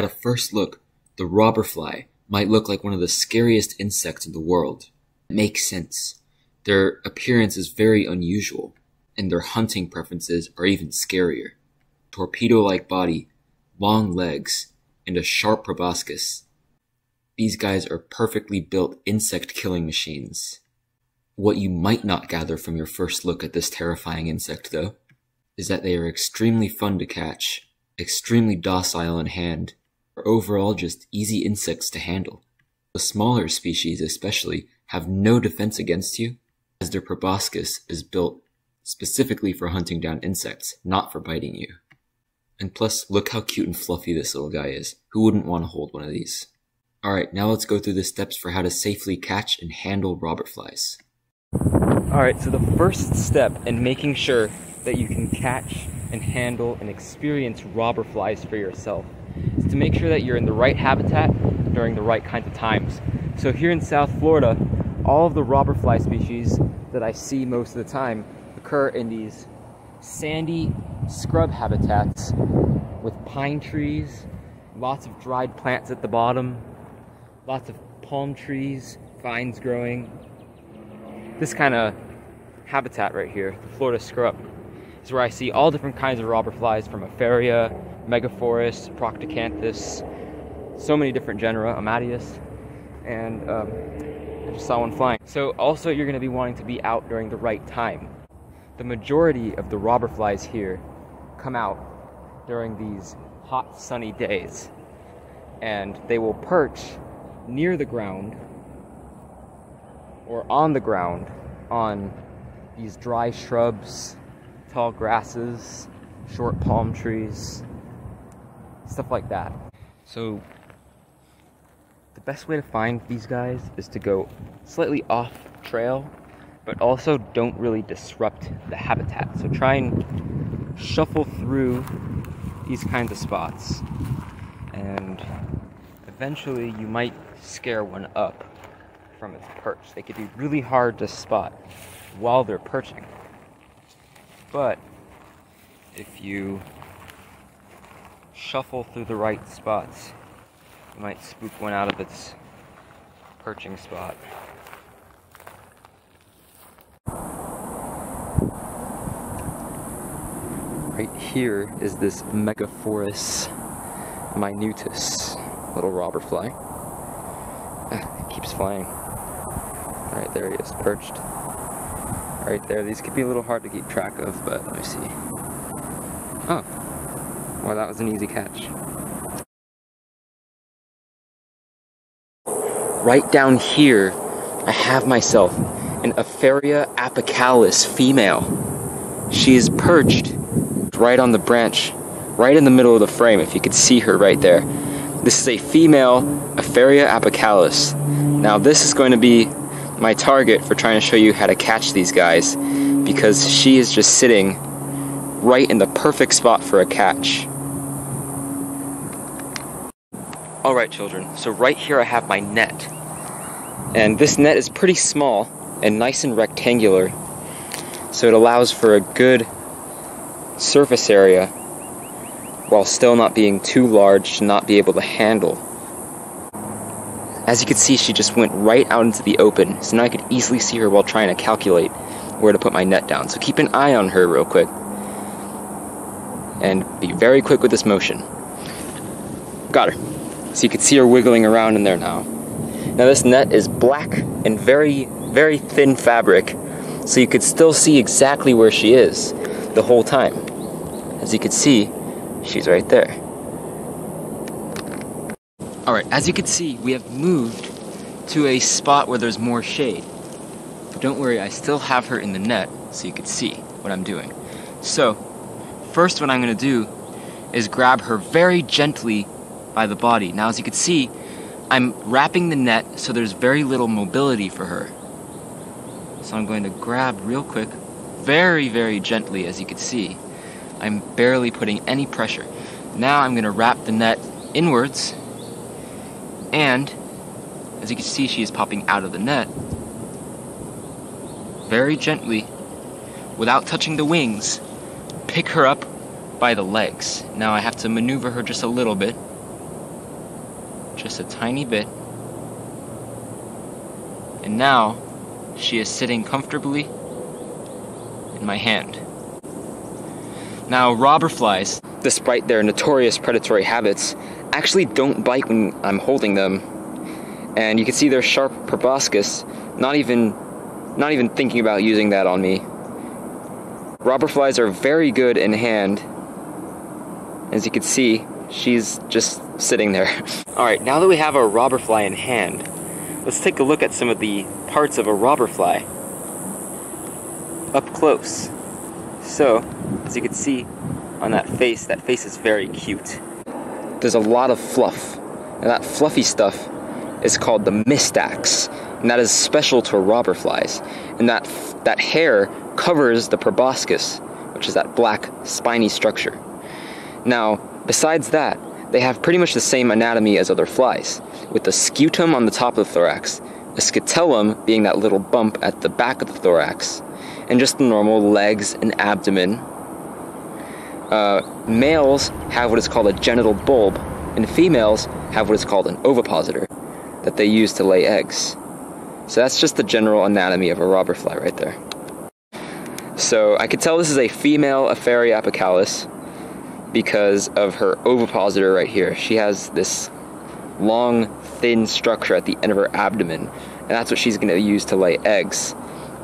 At a first look, the robber fly might look like one of the scariest insects in the world. It makes sense. Their appearance is very unusual, and their hunting preferences are even scarier. Torpedo-like body, long legs, and a sharp proboscis. These guys are perfectly built insect killing machines. What you might not gather from your first look at this terrifying insect, though, is that they are extremely fun to catch, extremely docile in hand, are overall just easy insects to handle. The smaller species, especially, have no defense against you, as their proboscis is built specifically for hunting down insects, not for biting you. And plus, look how cute and fluffy this little guy is. Who wouldn't want to hold one of these? Alright, now let's go through the steps for how to safely catch and handle robber flies. Alright, so the first step in making sure that you can catch and handle and experience robber flies for yourself to make sure that you're in the right habitat during the right kinds of times. So here in South Florida, all of the robber fly species that I see most of the time occur in these sandy scrub habitats with pine trees, lots of dried plants at the bottom, lots of palm trees, vines growing, this kind of habitat right here, the Florida scrub, is where I see all different kinds of robber flies from Efferia, Megaphorus, Proctocanthus, so many different genera, Amadeus, and um, I just saw one flying. So also you're going to be wanting to be out during the right time. The majority of the robber flies here come out during these hot sunny days and they will perch near the ground or on the ground on these dry shrubs, tall grasses, short palm trees, stuff like that. So, the best way to find these guys is to go slightly off trail, but also don't really disrupt the habitat. So, try and shuffle through these kinds of spots, and eventually you might scare one up from its perch. They could be really hard to spot while they're perching. But if you shuffle through the right spots, you might spook one out of its perching spot. Right here is this Megaphorus minutus little robber fly. It keeps flying. Alright, there he is, perched. Right there. These could be a little hard to keep track of, but let me see. Oh. Well, that was an easy catch. Right down here, I have myself an Efferia apicalis female. She is perched right on the branch, right in the middle of the frame, if you could see her right there. This is a female Efferia apicalis. Now, this is going to be my target for trying to show you how to catch these guys because she is just sitting right in the perfect spot for a catch. Alright children, so right here I have my net. And this net is pretty small and nice and rectangular, so it allows for a good surface area while still not being too large to not be able to handle as you can see, she just went right out into the open, so now I could easily see her while trying to calculate where to put my net down. So keep an eye on her real quick. And be very quick with this motion. Got her. So you can see her wiggling around in there now. Now this net is black and very, very thin fabric, so you could still see exactly where she is the whole time. As you can see, she's right there. Alright, as you can see, we have moved to a spot where there's more shade. But don't worry, I still have her in the net so you can see what I'm doing. So, first what I'm going to do is grab her very gently by the body. Now as you can see, I'm wrapping the net so there's very little mobility for her. So I'm going to grab real quick, very, very gently as you can see. I'm barely putting any pressure. Now I'm going to wrap the net inwards and, as you can see, she is popping out of the net. Very gently, without touching the wings, pick her up by the legs. Now I have to maneuver her just a little bit. just a tiny bit. And now she is sitting comfortably in my hand. Now, robber flies, despite their notorious predatory habits, actually don't bite when I'm holding them. And you can see their sharp proboscis not even not even thinking about using that on me. Robber flies are very good in hand. As you can see, she's just sitting there. Alright, now that we have our robber fly in hand, let's take a look at some of the parts of a robber fly up close. So, as you can see on that face, that face is very cute. There's a lot of fluff, and that fluffy stuff is called the mystax, and that is special to robber flies. And that that hair covers the proboscis, which is that black spiny structure. Now, besides that, they have pretty much the same anatomy as other flies, with the scutum on the top of the thorax, a scutellum being that little bump at the back of the thorax, and just the normal legs and abdomen. Uh, males have what is called a genital bulb, and females have what is called an ovipositor that they use to lay eggs. So that's just the general anatomy of a robber fly right there. So I could tell this is a female Efferia apicalis because of her ovipositor right here. She has this long, thin structure at the end of her abdomen, and that's what she's going to use to lay eggs.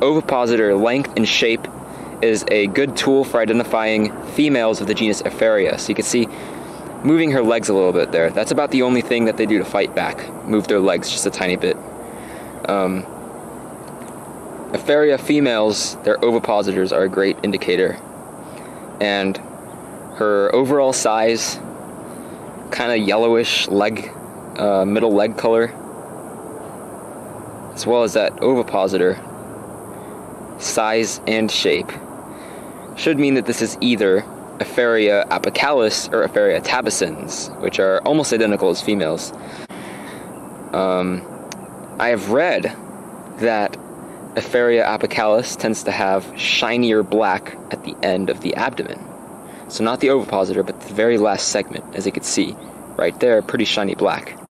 Ovipositor length and shape is a good tool for identifying females of the genus Efferia. So you can see moving her legs a little bit there. That's about the only thing that they do to fight back. Move their legs just a tiny bit. Um, females, their ovipositors are a great indicator. And her overall size, kind of yellowish leg, uh, middle leg color, as well as that ovipositor, size and shape, should mean that this is either Efferia apicalis or Efferia tabescens, which are almost identical as females. Um, I have read that Efferia apicalis tends to have shinier black at the end of the abdomen. So not the ovipositor, but the very last segment, as you can see, right there, pretty shiny black.